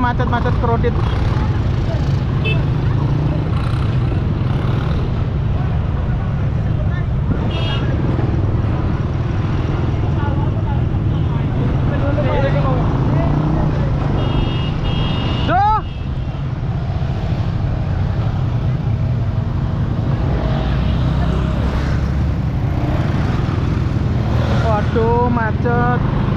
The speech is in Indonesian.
kok macet-macet kerodit Waduh macet.